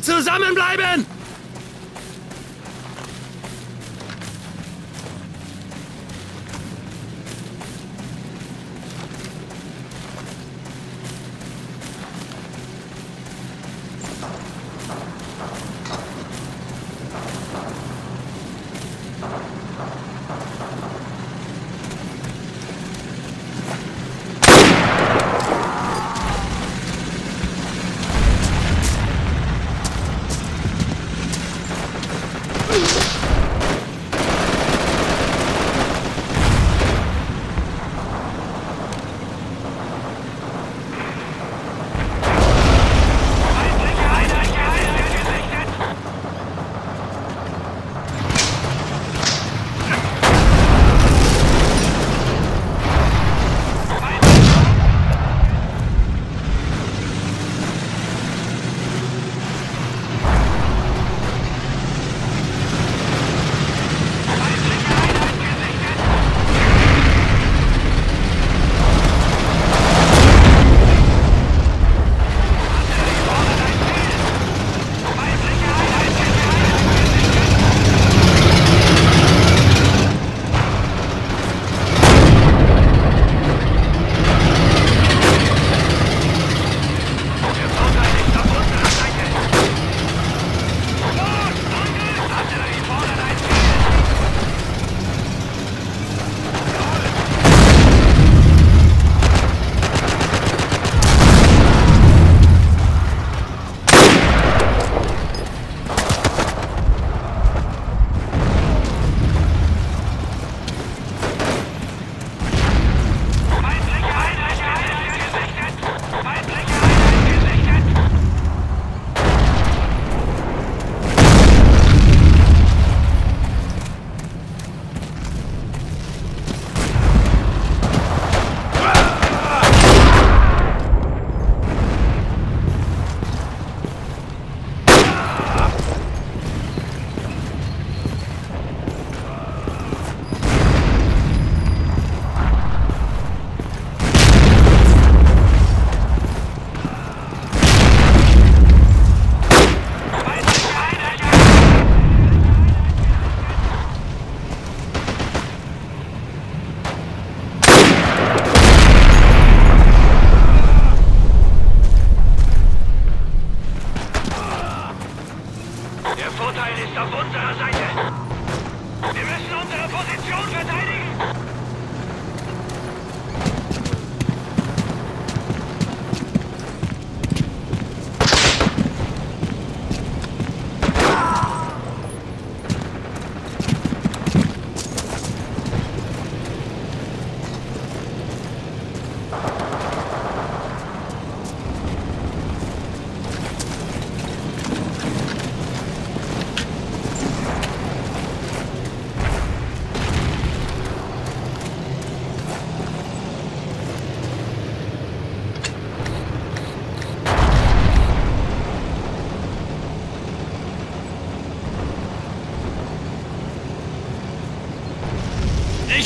Zusammenbleiben!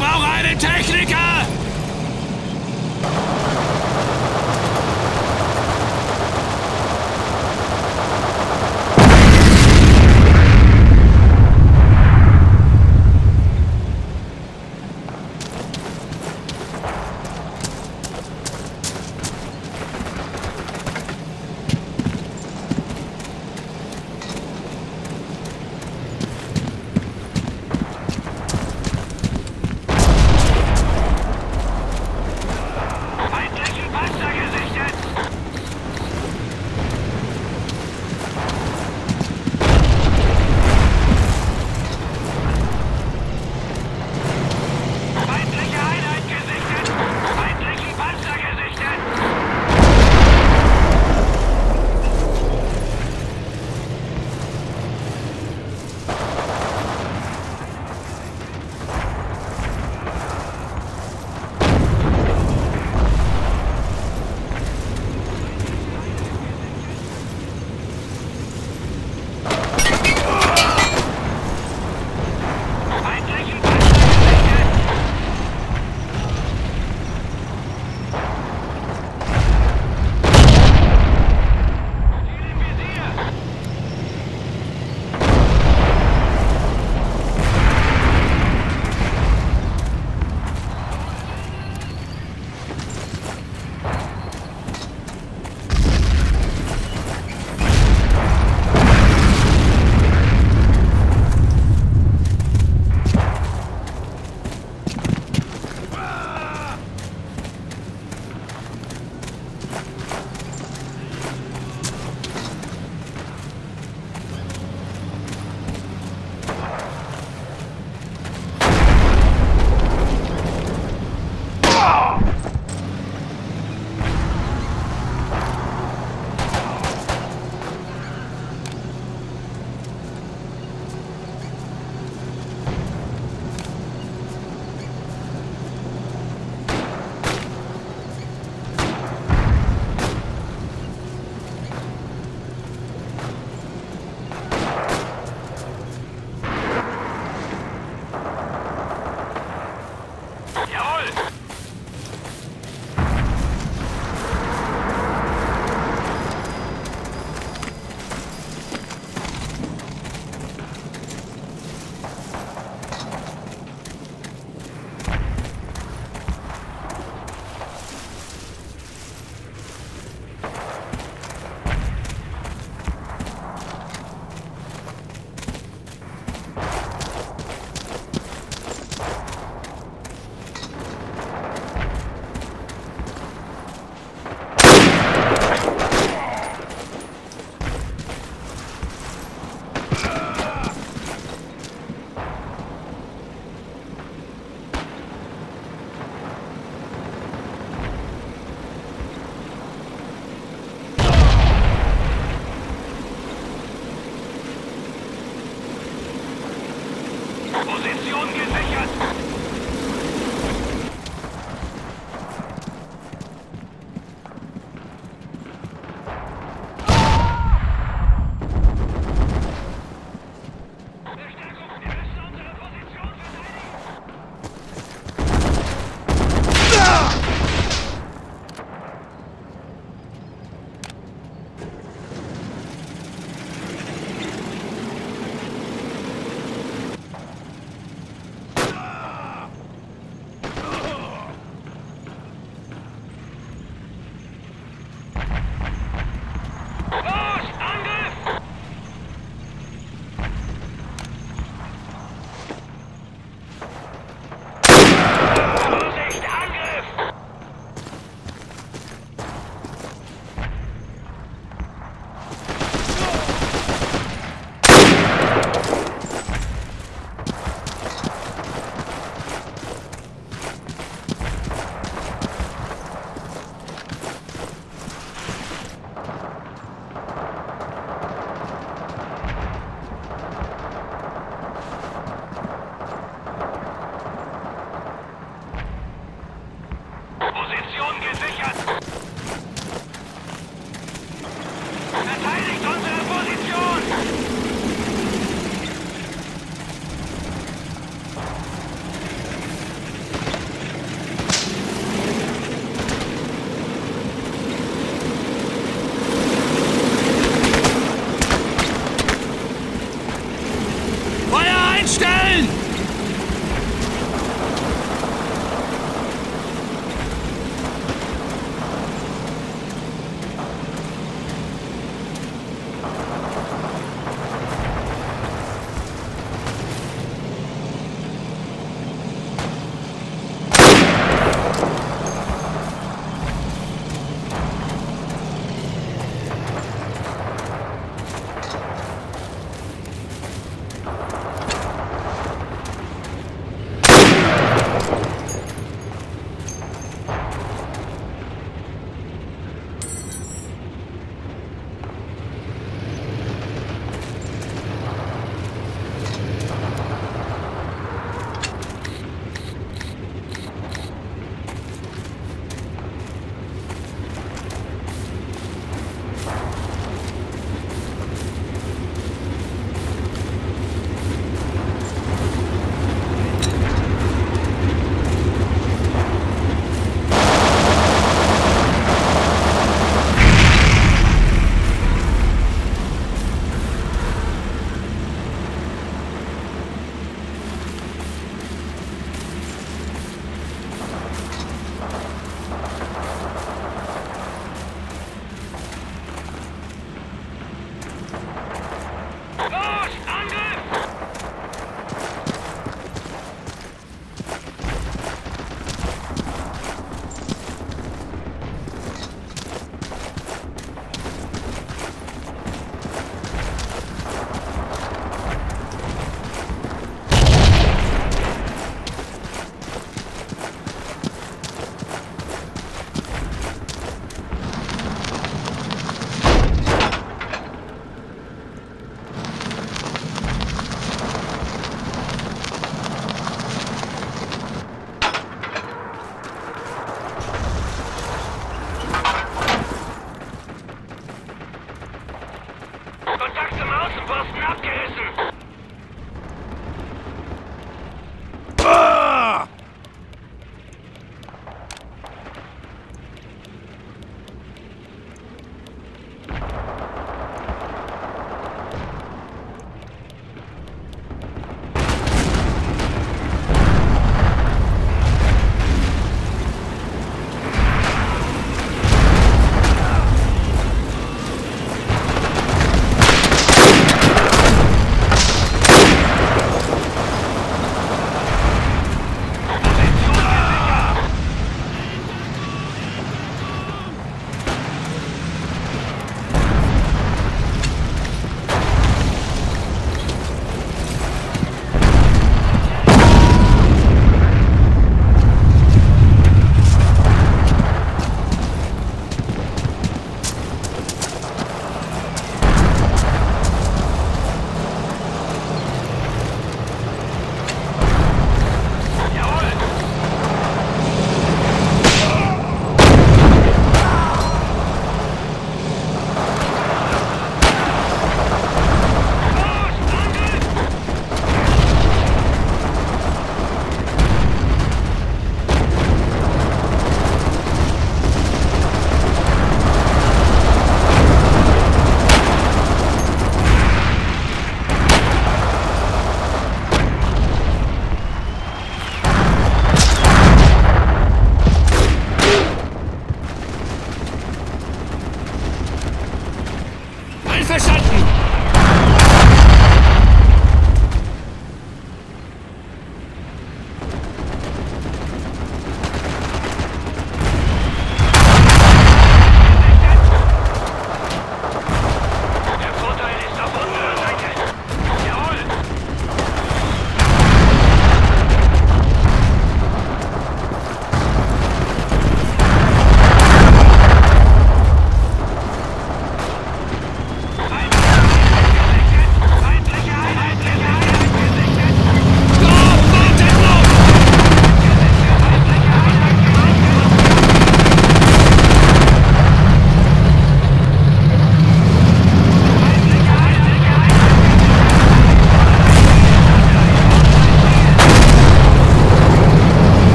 Brauche einen Techniker!